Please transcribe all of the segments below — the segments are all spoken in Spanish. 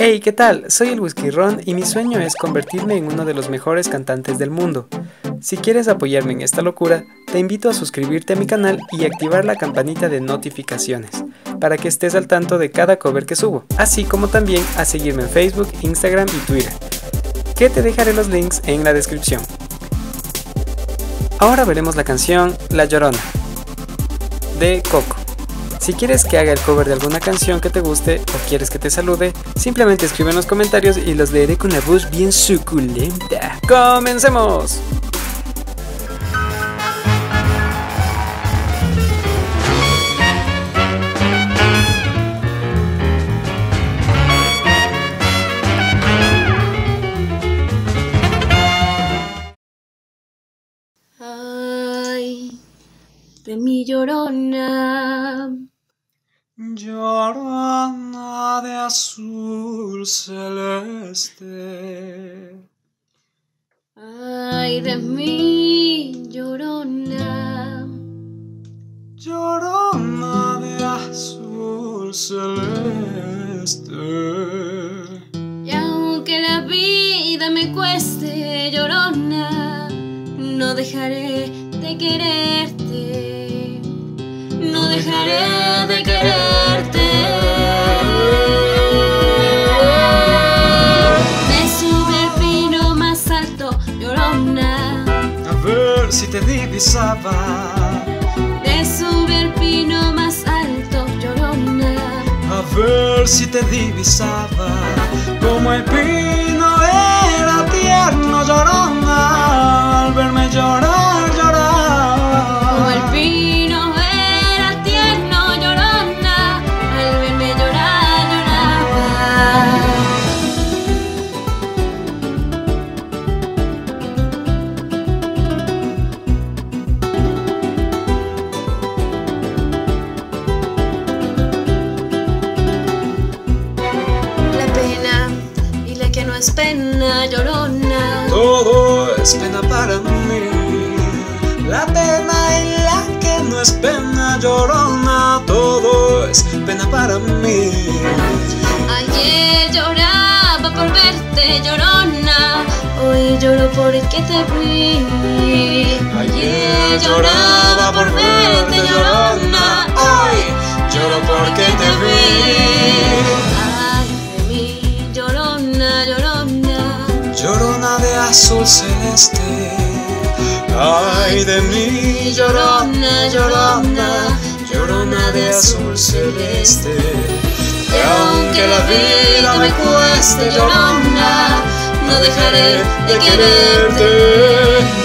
Hey, ¿qué tal? Soy el Whisky Ron y mi sueño es convertirme en uno de los mejores cantantes del mundo. Si quieres apoyarme en esta locura, te invito a suscribirte a mi canal y activar la campanita de notificaciones, para que estés al tanto de cada cover que subo, así como también a seguirme en Facebook, Instagram y Twitter, que te dejaré los links en la descripción. Ahora veremos la canción La Llorona, de Coco. Si quieres que haga el cover de alguna canción que te guste o quieres que te salude, simplemente escribe en los comentarios y los leeré con la voz bien suculenta. ¡Comencemos! Ay, de mi llorona. Llorona de azul celeste. Ay, de mi llorona. Llorona de azul celeste. Y aunque la vida me cueste, llorona, no dejaré de quererte. No dejaré de quererte. Me sube el pino más alto, llorona. A ver si te divisaba. Me sube el pino más alto, llorona. A ver si te divisaba. Como el pino es pena, llorona. Todo es pena para mí. La pena y la que no es pena llorona. Todo es pena para mí. Ayer lloraba por verte, llorona. Hoy lloro porque te vi. Ayer lloraba por verte, llorona. Hoy lloro porque azul celeste. Ay de mí, llorona, llorona. Llorona de azul celeste. Y aunque la vida me cueste, llorona, no dejaré de quererte.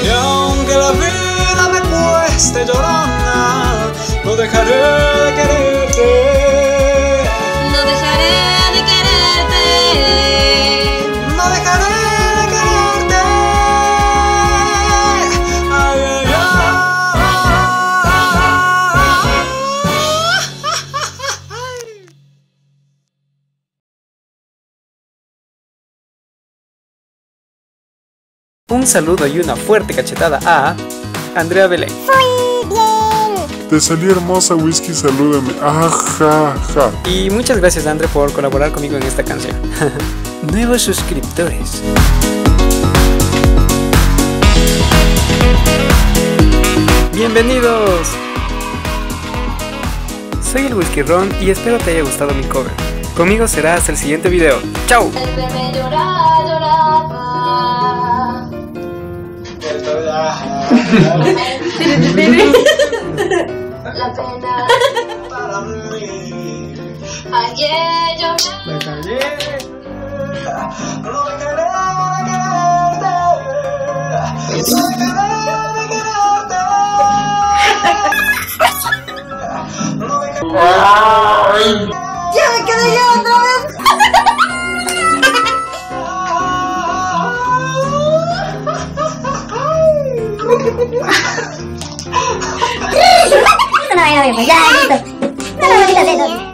Y aunque la vida me cueste, llorona, no dejaré de quererte. Un saludo y una fuerte cachetada a Andrea Belén. Te salí hermosa, whisky, salúdame. Ajá, ja. Y muchas gracias Andre por colaborar conmigo en esta canción. Nuevos suscriptores. Bienvenidos. Soy el Whisky Ron y espero te haya gustado mi cover. Conmigo será hasta el siguiente video. ¡Chao! Al verme llorar, lloraba. La pena Para mí. ayer lloraba. No dejaré de quererte. No dejaré de quererte. No dejaré. No, no, no, ya, listo. No, no, no, no, no, no.